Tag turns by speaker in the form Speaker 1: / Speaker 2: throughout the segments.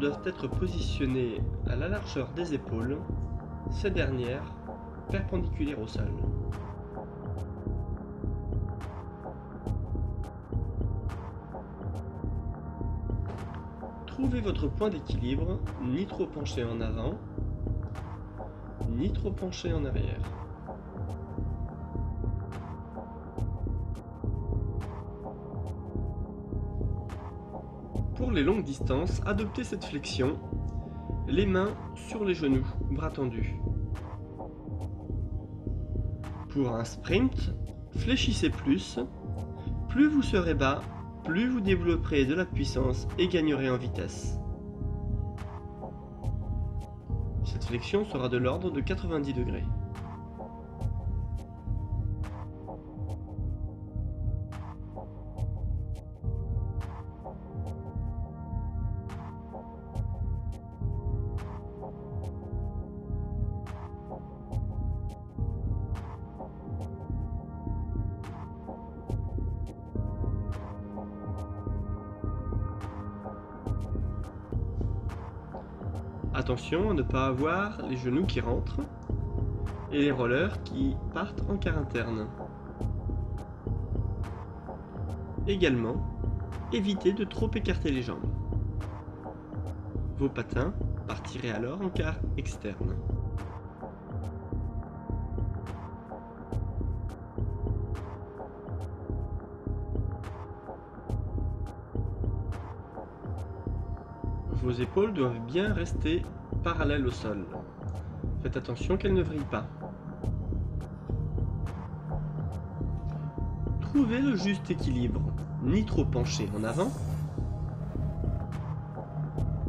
Speaker 1: Doivent être positionnés à la largeur des épaules, ces dernières perpendiculaires au sol. Trouvez votre point d'équilibre, ni trop penché en avant, ni trop penché en arrière. Pour les longues distances, adoptez cette flexion, les mains sur les genoux, bras tendus. Pour un sprint, fléchissez plus, plus vous serez bas, plus vous développerez de la puissance et gagnerez en vitesse. Cette flexion sera de l'ordre de 90 degrés. Attention à ne pas avoir les genoux qui rentrent et les rollers qui partent en quart interne. Également, évitez de trop écarter les jambes. Vos patins partiraient alors en quart externe. Vos épaules doivent bien rester parallèles au sol. Faites attention qu'elles ne vrillent pas. Trouvez le juste équilibre, ni trop penché en avant,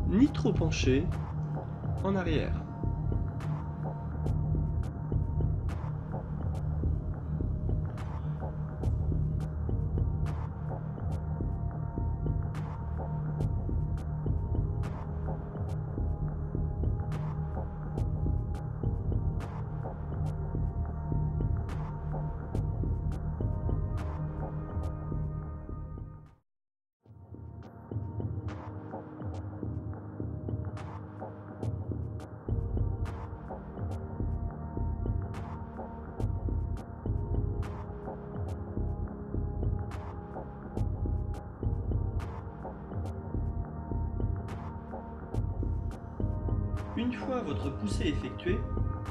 Speaker 1: ni trop penché en arrière. Votre poussée effectuée,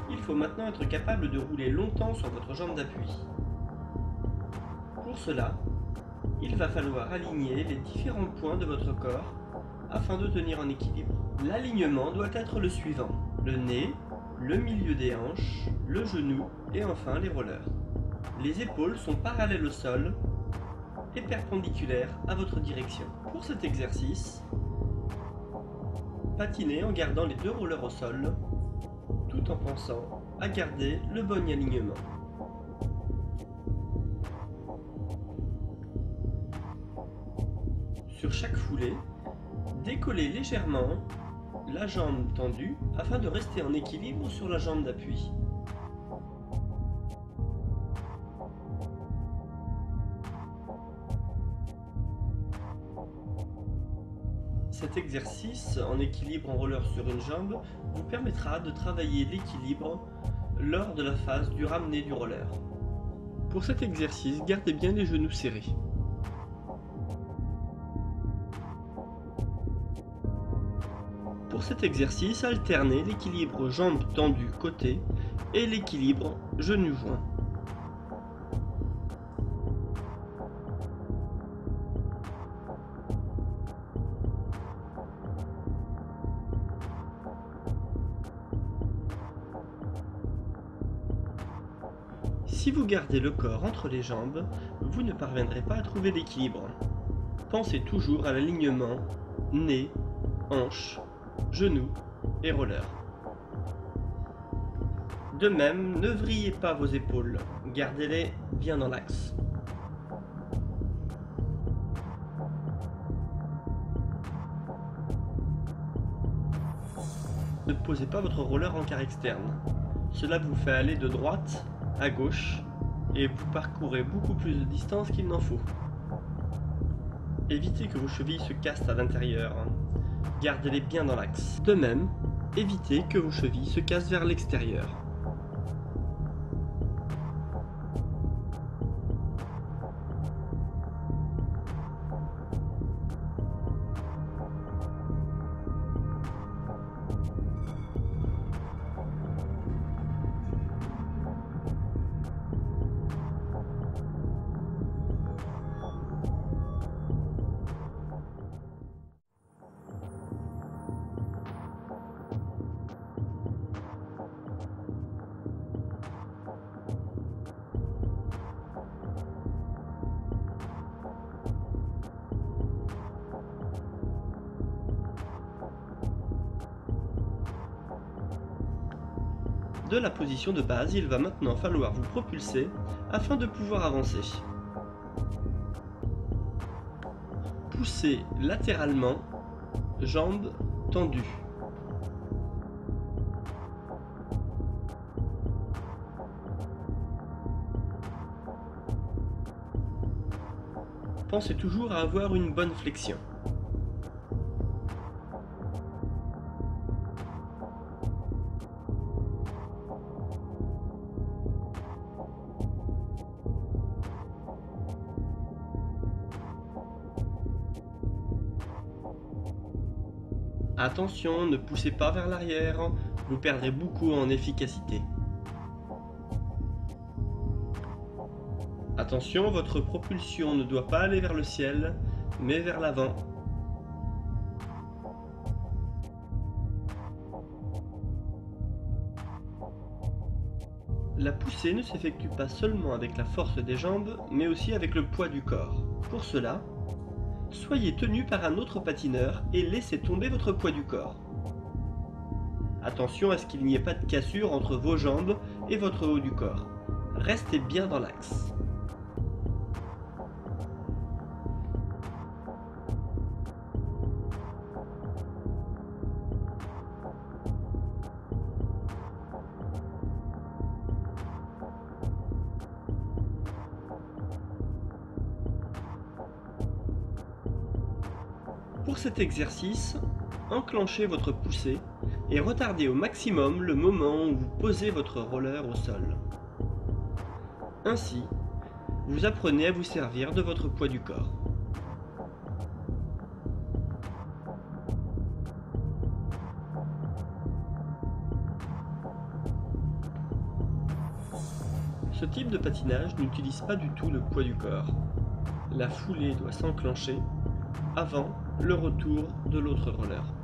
Speaker 1: il faut maintenant être capable de rouler longtemps sur votre jambe d'appui. Pour cela, il va falloir aligner les différents points de votre corps afin de tenir en équilibre. L'alignement doit être le suivant. Le nez, le milieu des hanches, le genou et enfin les rollers. Les épaules sont parallèles au sol et perpendiculaires à votre direction. Pour cet exercice, patinez en gardant les deux rollers au sol, tout en pensant à garder le bon alignement. Sur chaque foulée, décollez légèrement la jambe tendue afin de rester en équilibre sur la jambe d'appui. Cet exercice en équilibre en roller sur une jambe vous permettra de travailler l'équilibre lors de la phase du ramener du roller. Pour cet exercice, gardez bien les genoux serrés. Pour cet exercice, alternez l'équilibre jambes tendues côté et l'équilibre genoux joints. Gardez le corps entre les jambes, vous ne parviendrez pas à trouver l'équilibre. Pensez toujours à l'alignement nez, hanche, genoux et roller. De même, ne vrillez pas vos épaules, gardez-les bien dans l'axe. Ne posez pas votre roller en quart externe. Cela vous fait aller de droite à gauche et vous parcourez beaucoup plus de distance qu'il n'en faut. Évitez que vos chevilles se cassent à l'intérieur. Gardez-les bien dans l'axe. De même, évitez que vos chevilles se cassent vers l'extérieur. De base, il va maintenant falloir vous propulser afin de pouvoir avancer. Poussez latéralement, jambes tendues. Pensez toujours à avoir une bonne flexion. Attention, ne poussez pas vers l'arrière, vous perdrez beaucoup en efficacité. Attention, votre propulsion ne doit pas aller vers le ciel, mais vers l'avant. La poussée ne s'effectue pas seulement avec la force des jambes, mais aussi avec le poids du corps. Pour cela, soyez tenu par un autre patineur et laissez tomber votre poids du corps. Attention à ce qu'il n'y ait pas de cassure entre vos jambes et votre haut du corps. Restez bien dans l'axe. Pour cet exercice, enclenchez votre poussée et retardez au maximum le moment où vous posez votre roller au sol. Ainsi, vous apprenez à vous servir de votre poids du corps. Ce type de patinage n'utilise pas du tout le poids du corps. La foulée doit s'enclencher avant le retour de l'autre roller.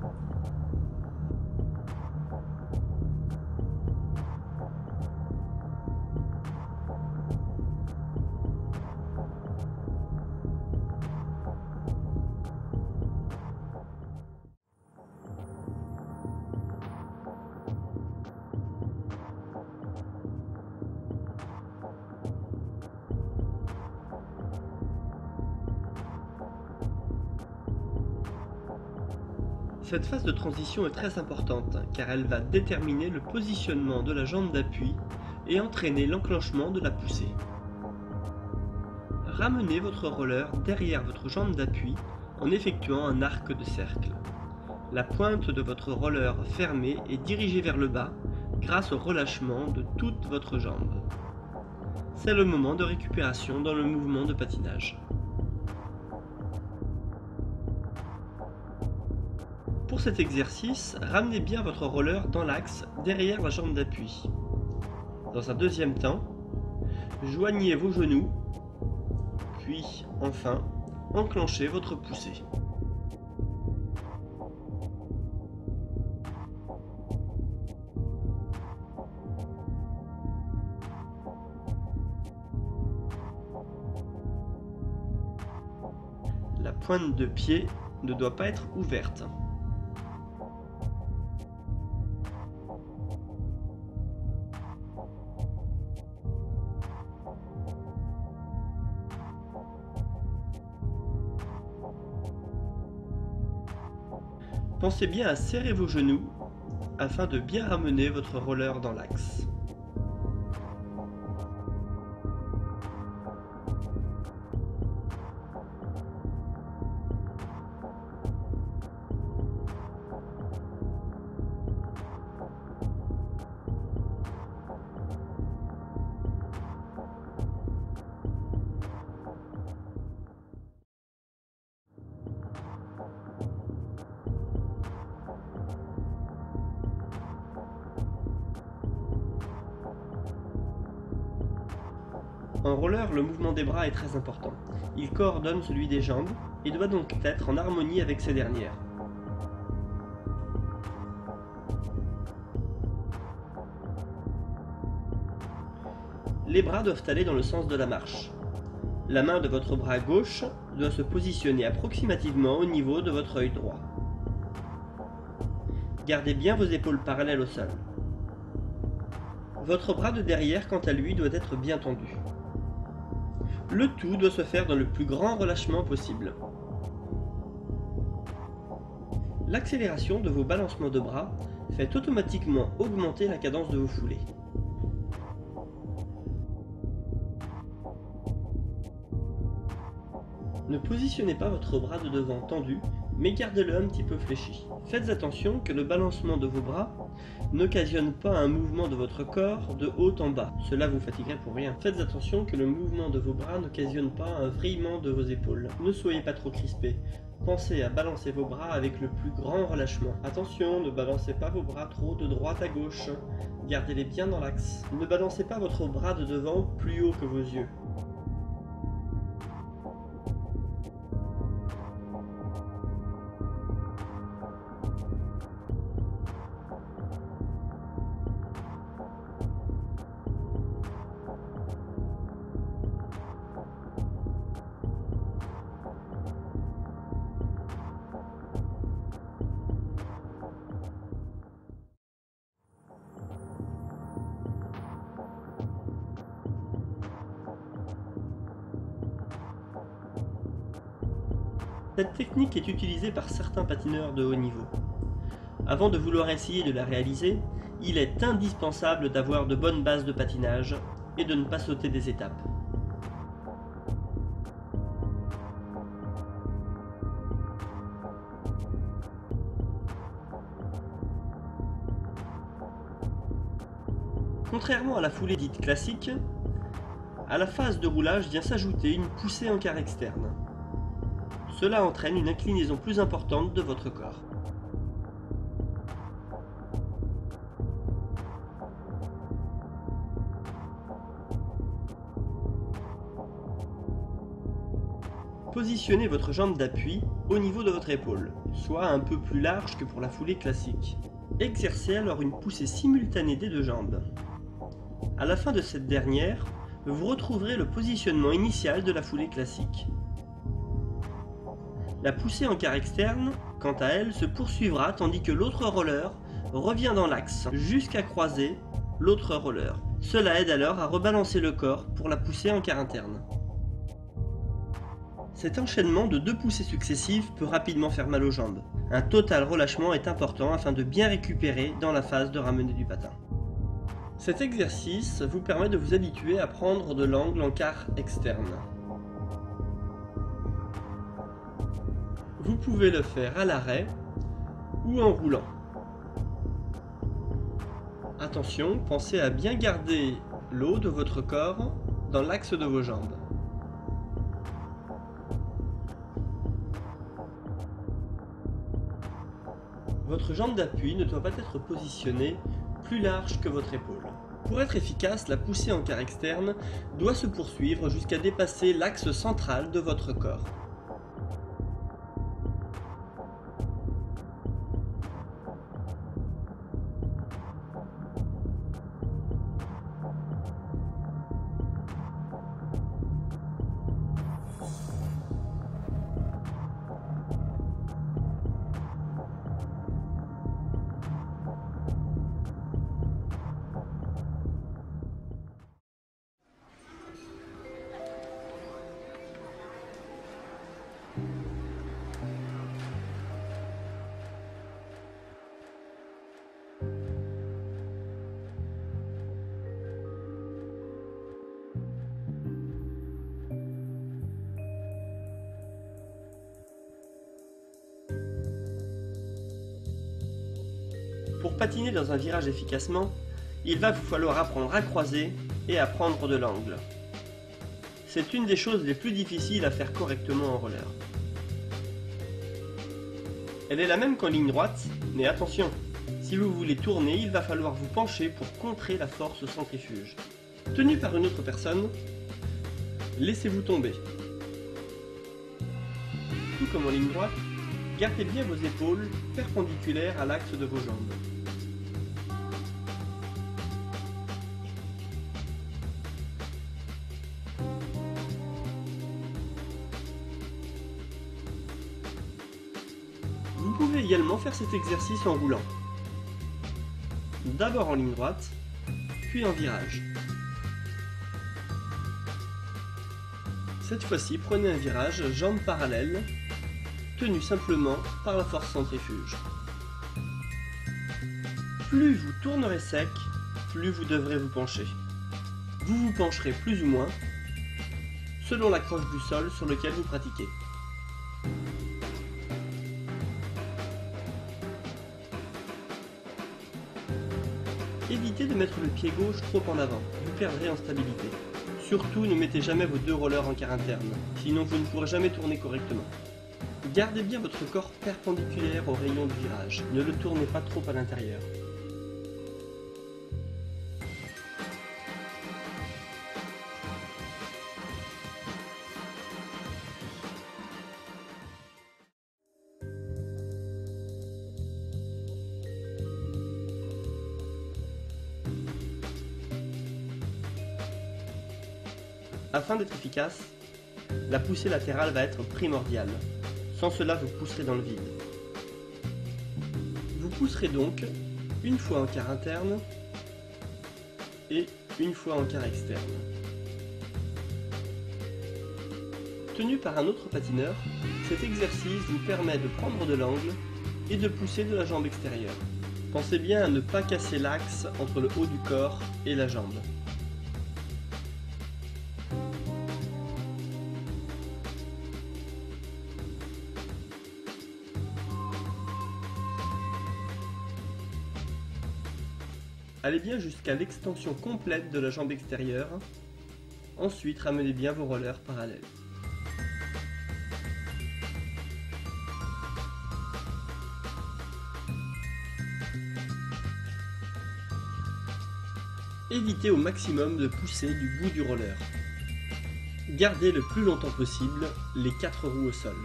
Speaker 1: Cette phase de transition est très importante car elle va déterminer le positionnement de la jambe d'appui et entraîner l'enclenchement de la poussée. Ramenez votre roller derrière votre jambe d'appui en effectuant un arc de cercle. La pointe de votre roller fermée est dirigée vers le bas grâce au relâchement de toute votre jambe. C'est le moment de récupération dans le mouvement de patinage. Pour cet exercice, ramenez bien votre roller dans l'axe derrière la jambe d'appui. Dans un deuxième temps, joignez vos genoux, puis enfin, enclenchez votre poussée. La pointe de pied ne doit pas être ouverte. Pensez bien à serrer vos genoux afin de bien ramener votre roller dans l'axe. En roller, le mouvement des bras est très important. Il coordonne celui des jambes et doit donc être en harmonie avec ces dernières. Les bras doivent aller dans le sens de la marche. La main de votre bras gauche doit se positionner approximativement au niveau de votre œil droit. Gardez bien vos épaules parallèles au sol. Votre bras de derrière, quant à lui, doit être bien tendu. Le tout doit se faire dans le plus grand relâchement possible. L'accélération de vos balancements de bras fait automatiquement augmenter la cadence de vos foulées. Ne positionnez pas votre bras de devant tendu, mais gardez-le un petit peu fléchi. Faites attention que le balancement de vos bras n'occasionne pas un mouvement de votre corps de haut en bas. Cela vous fatiguerait pour rien. Faites attention que le mouvement de vos bras n'occasionne pas un vrillement de vos épaules. Ne soyez pas trop crispé. Pensez à balancer vos bras avec le plus grand relâchement. Attention, ne balancez pas vos bras trop de droite à gauche. Gardez-les bien dans l'axe. Ne balancez pas votre bras de devant plus haut que vos yeux. Par certains patineurs de haut niveau. Avant de vouloir essayer de la réaliser, il est indispensable d'avoir de bonnes bases de patinage et de ne pas sauter des étapes. Contrairement à la foulée dite classique, à la phase de roulage vient s'ajouter une poussée en quart externe. Cela entraîne une inclinaison plus importante de votre corps. Positionnez votre jambe d'appui au niveau de votre épaule, soit un peu plus large que pour la foulée classique. Exercez alors une poussée simultanée des deux jambes. À la fin de cette dernière, vous retrouverez le positionnement initial de la foulée classique. La poussée en quart externe, quant à elle, se poursuivra tandis que l'autre roller revient dans l'axe jusqu'à croiser l'autre roller. Cela aide alors à rebalancer le corps pour la poussée en quart interne. Cet enchaînement de deux poussées successives peut rapidement faire mal aux jambes. Un total relâchement est important afin de bien récupérer dans la phase de ramener du patin. Cet exercice vous permet de vous habituer à prendre de l'angle en quart externe. Vous pouvez le faire à l'arrêt ou en roulant. Attention, pensez à bien garder l'eau de votre corps dans l'axe de vos jambes. Votre jambe d'appui ne doit pas être positionnée plus large que votre épaule. Pour être efficace, la poussée en quart externe doit se poursuivre jusqu'à dépasser l'axe central de votre corps. Un virage efficacement, il va vous falloir apprendre à croiser et à prendre de l'angle. C'est une des choses les plus difficiles à faire correctement en roller. Elle est la même qu'en ligne droite, mais attention, si vous voulez tourner, il va falloir vous pencher pour contrer la force centrifuge. Tenu par une autre personne, laissez-vous tomber. Tout comme en ligne droite, gardez bien vos épaules perpendiculaires à l'axe de vos jambes. Cet exercice en roulant. D'abord en ligne droite, puis en virage. Cette fois-ci, prenez un virage jambes parallèles, tenu simplement par la force centrifuge. Plus vous tournerez sec, plus vous devrez vous pencher. Vous vous pencherez plus ou moins, selon l'accroche du sol sur lequel vous pratiquez. Mettre le pied gauche trop en avant, vous perdrez en stabilité. Surtout ne mettez jamais vos deux rollers en quart interne, sinon vous ne pourrez jamais tourner correctement. Gardez bien votre corps perpendiculaire au rayon de virage, ne le tournez pas trop à l'intérieur. Afin d'être efficace, la poussée latérale va être primordiale. Sans cela, vous pousserez dans le vide. Vous pousserez donc une fois en quart interne et une fois en quart externe. Tenu par un autre patineur, cet exercice vous permet de prendre de l'angle et de pousser de la jambe extérieure. Pensez bien à ne pas casser l'axe entre le haut du corps et la jambe. Jusqu'à l'extension complète de la jambe extérieure. Ensuite, ramenez bien vos rollers parallèles. Évitez au maximum de pousser du bout du roller. Gardez le plus longtemps possible les quatre roues au sol.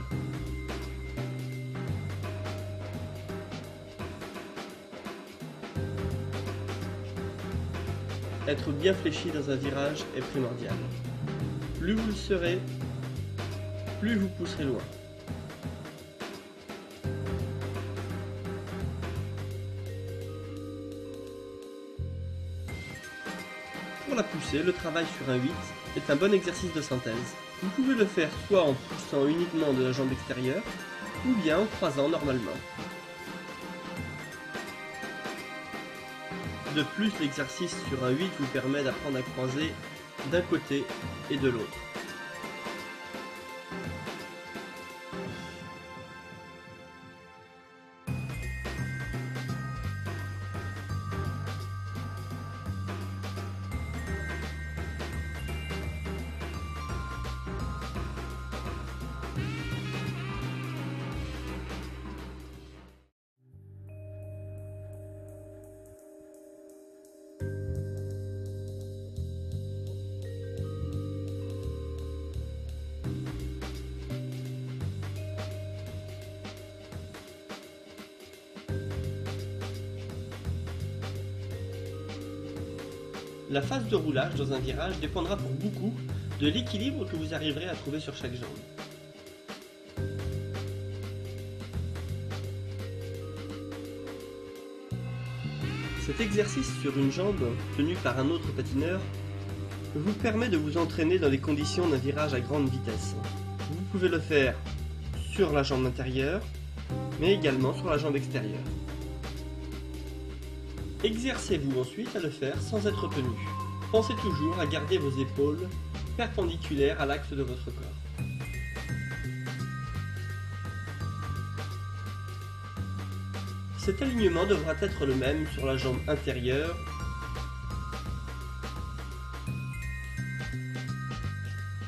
Speaker 1: Être bien fléchi dans un virage est primordial. Plus vous le serez, plus vous pousserez loin. Pour la poussée, le travail sur un 8 est un bon exercice de synthèse. Vous pouvez le faire soit en poussant uniquement de la jambe extérieure, ou bien en croisant normalement. De plus, l'exercice sur un 8 vous permet d'apprendre à croiser d'un côté et de l'autre. La phase de roulage dans un virage dépendra pour beaucoup de l'équilibre que vous arriverez à trouver sur chaque jambe. Cet exercice sur une jambe tenue par un autre patineur vous permet de vous entraîner dans les conditions d'un virage à grande vitesse. Vous pouvez le faire sur la jambe intérieure, mais également sur la jambe extérieure. Exercez-vous ensuite à le faire sans être tenu. Pensez toujours à garder vos épaules perpendiculaires à l'axe de votre corps. Cet alignement devra être le même sur la jambe intérieure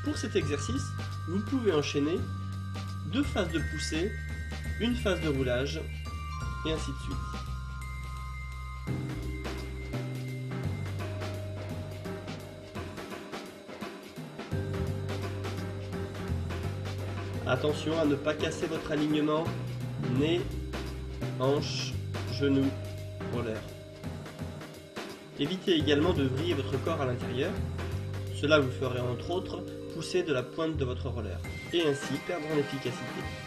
Speaker 1: Pour cet exercice, vous pouvez enchaîner deux phases de poussée, une phase de roulage, et ainsi de suite. Attention à ne pas casser votre alignement. Nez, hanche, genou, roller. Évitez également de vriller votre corps à l'intérieur. Cela vous ferait entre autres pousser de la pointe de votre roller et ainsi perdre en efficacité.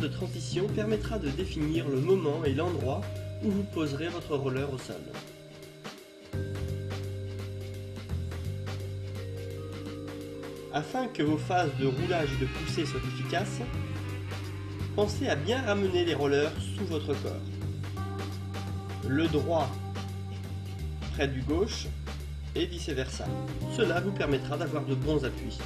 Speaker 1: De transition permettra de définir le moment et l'endroit où vous poserez votre roller au sol. Afin que vos phases de roulage et de poussée soient efficaces, pensez à bien ramener les rollers sous votre corps. Le droit près du gauche et vice versa. Cela vous permettra d'avoir de bons appuis.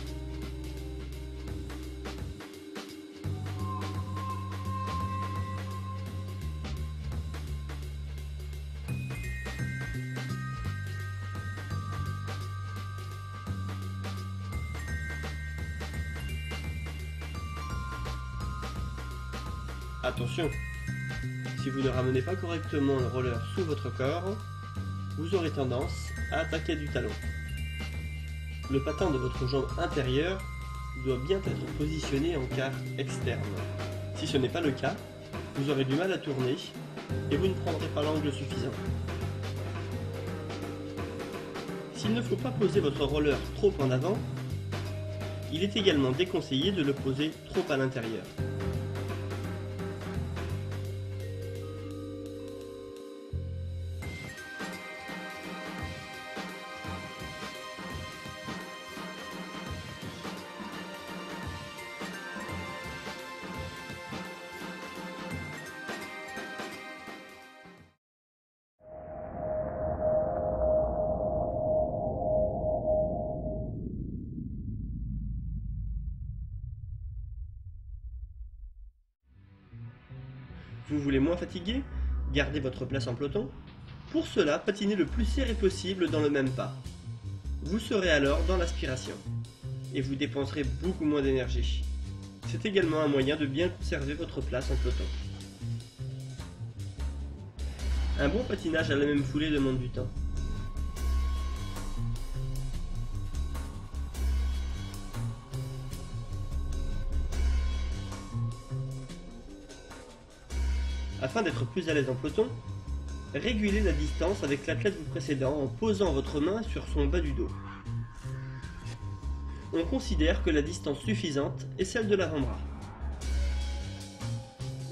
Speaker 1: Attention, si vous ne ramenez pas correctement le roller sous votre corps, vous aurez tendance à attaquer du talon. Le patin de votre jambe intérieure doit bien être positionné en quart externe. Si ce n'est pas le cas, vous aurez du mal à tourner et vous ne prendrez pas l'angle suffisant. S'il ne faut pas poser votre roller trop en avant, il est également déconseillé de le poser trop à l'intérieur. Gardez votre place en peloton Pour cela, patinez le plus serré possible dans le même pas. Vous serez alors dans l'aspiration et vous dépenserez beaucoup moins d'énergie. C'est également un moyen de bien conserver votre place en peloton. Un bon patinage à la même foulée demande du temps. Afin d'être plus à l'aise en peloton, régulez la distance avec l'athlète vous précédent en posant votre main sur son bas du dos. On considère que la distance suffisante est celle de l'avant-bras.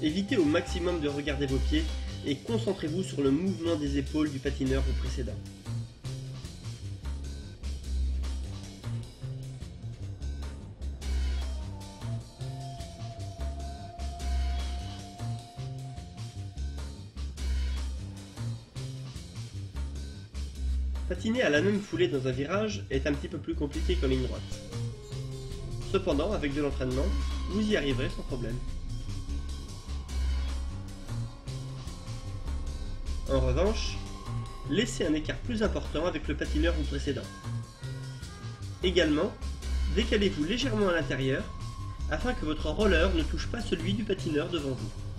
Speaker 1: Évitez au maximum de regarder vos pieds et concentrez-vous sur le mouvement des épaules du patineur vous précédent. Patiner à la même foulée dans un virage est un petit peu plus compliqué qu'en ligne droite. Cependant, avec de l'entraînement, vous y arriverez sans problème. En revanche, laissez un écart plus important avec le patineur vous précédent. Également, décalez-vous légèrement à l'intérieur afin que votre roller ne touche pas celui du patineur devant vous.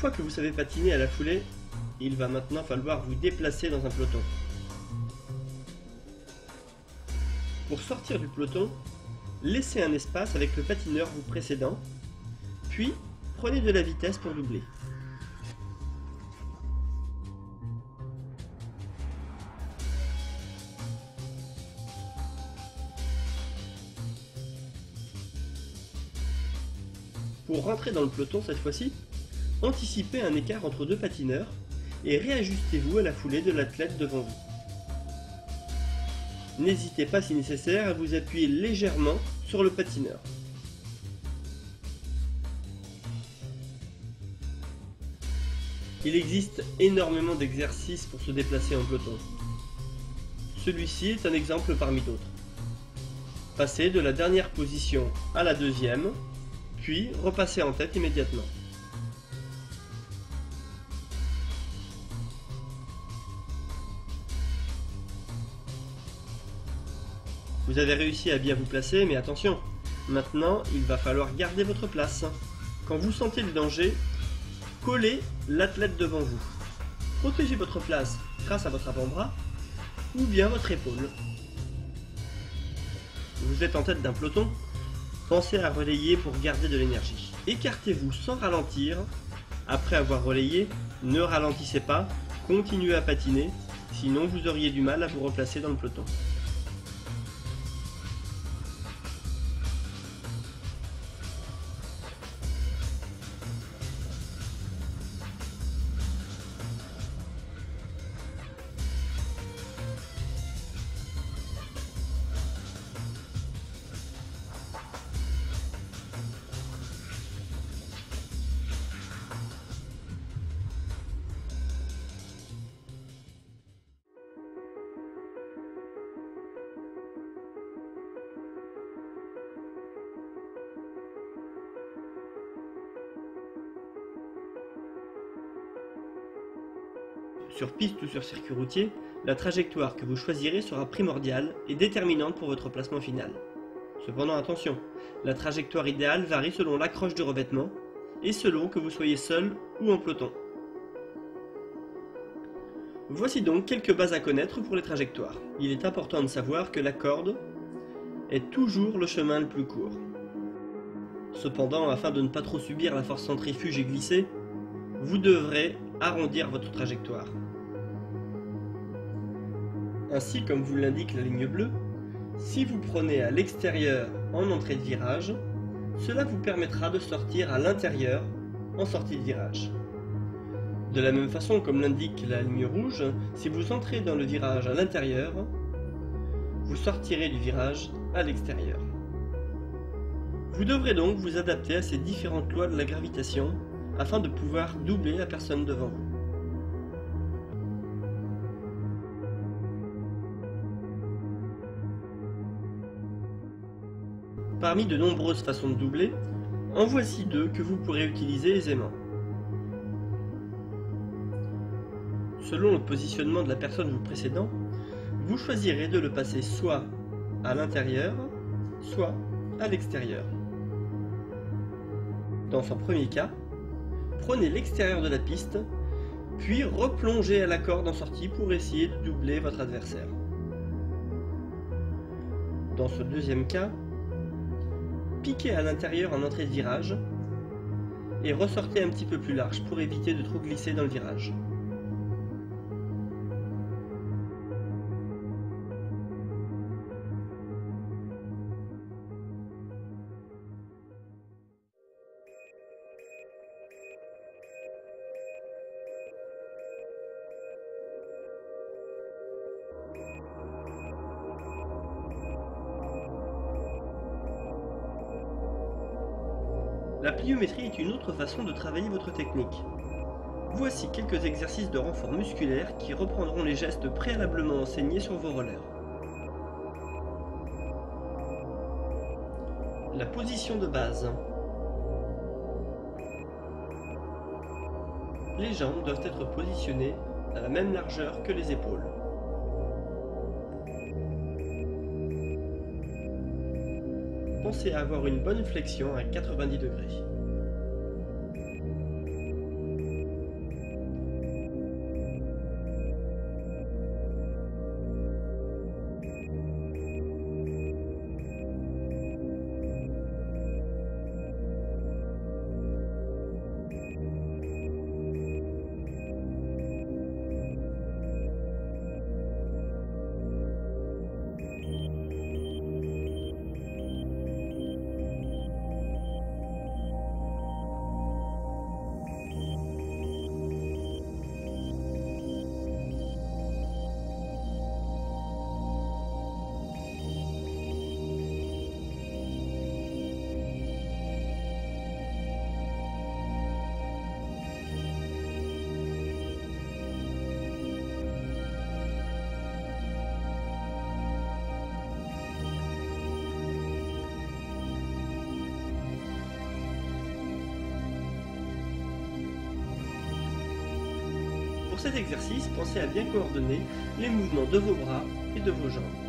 Speaker 1: Fois que vous savez patiner à la foulée, il va maintenant falloir vous déplacer dans un peloton. Pour sortir du peloton, laissez un espace avec le patineur vous précédent, puis prenez de la vitesse pour doubler. Pour rentrer dans le peloton cette fois-ci, anticipez un écart entre deux patineurs et réajustez-vous à la foulée de l'athlète devant vous. N'hésitez pas si nécessaire à vous appuyer légèrement sur le patineur. Il existe énormément d'exercices pour se déplacer en peloton. Celui-ci est un exemple parmi d'autres. Passez de la dernière position à la deuxième puis repassez en tête immédiatement. Vous avez réussi à bien vous placer, mais attention, maintenant il va falloir garder votre place. Quand vous sentez le danger, collez l'athlète devant vous. Protégez votre place grâce à votre avant-bras ou bien votre épaule. Vous êtes en tête d'un peloton, Pensez à relayer pour garder de l'énergie. Écartez-vous sans ralentir. Après avoir relayé, ne ralentissez pas, continuez à patiner, sinon vous auriez du mal à vous replacer dans le peloton. Piste ou sur circuit routier, la trajectoire que vous choisirez sera primordiale et déterminante pour votre placement final. Cependant attention, la trajectoire idéale varie selon l'accroche du revêtement et selon que vous soyez seul ou en peloton. Voici donc quelques bases à connaître pour les trajectoires. Il est important de savoir que la corde est toujours le chemin le plus court. Cependant, afin de ne pas trop subir la force centrifuge et glisser, vous devrez arrondir votre trajectoire. Ainsi, comme vous l'indique la ligne bleue, si vous prenez à l'extérieur en entrée de virage, cela vous permettra de sortir à l'intérieur en sortie de virage. De la même façon, comme l'indique la ligne rouge, si vous entrez dans le virage à l'intérieur, vous sortirez du virage à l'extérieur. Vous devrez donc vous adapter à ces différentes lois de la gravitation afin de pouvoir doubler la personne devant vous. Parmi de nombreuses façons de doubler, en voici deux que vous pourrez utiliser aisément. Selon le positionnement de la personne vous précédant, vous choisirez de le passer soit à l'intérieur, soit à l'extérieur. Dans son premier cas, prenez l'extérieur de la piste, puis replongez à la corde en sortie pour essayer de doubler votre adversaire. Dans ce deuxième cas, piquez à l'intérieur en entrée de virage et ressortez un petit peu plus large pour éviter de trop glisser dans le virage. La pliométrie est une autre façon de travailler votre technique. Voici quelques exercices de renfort musculaire qui reprendront les gestes préalablement enseignés sur vos rollers. La position de base. Les jambes doivent être positionnées à la même largeur que les épaules. Pensez avoir une bonne flexion à 90 degrés. Pour cet exercice, pensez à bien coordonner les mouvements de vos bras et de vos jambes.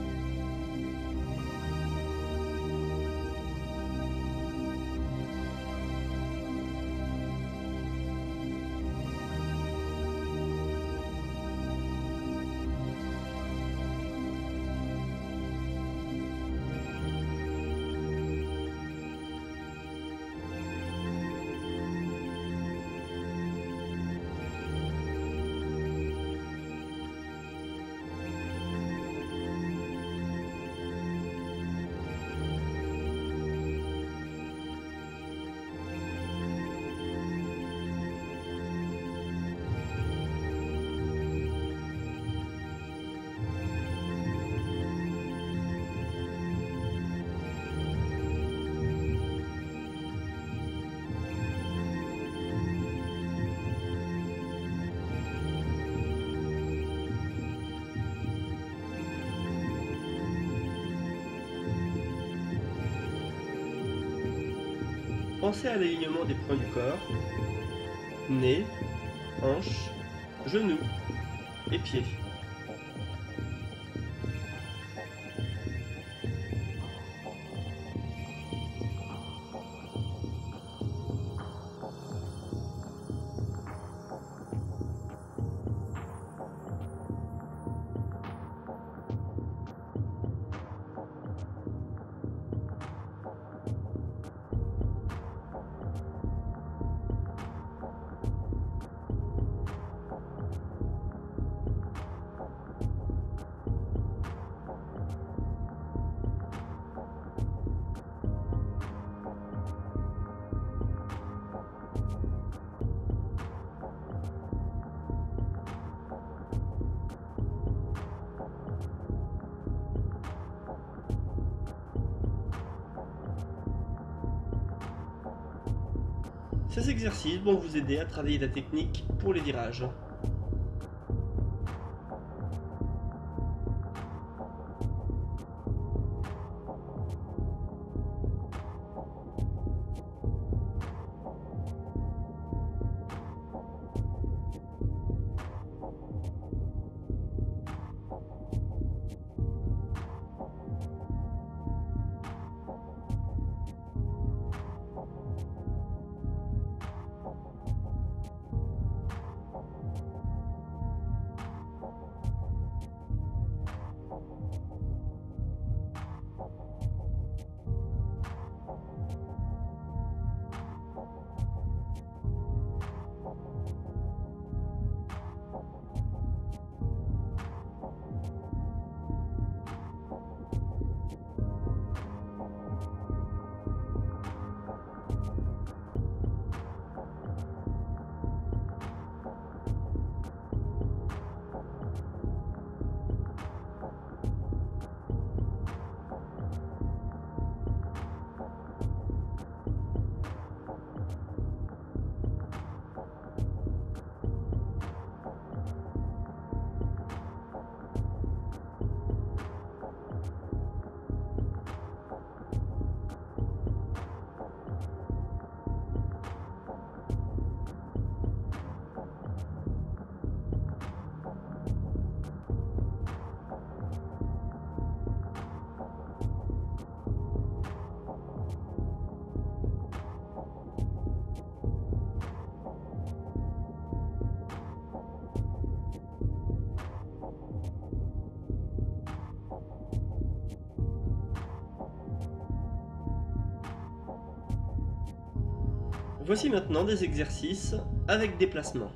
Speaker 1: Pensez à l'alignement des points du corps, nez, hanches, genoux et pieds. Ces exercices vont vous aider à travailler la technique pour les virages. Voici maintenant des exercices avec déplacement.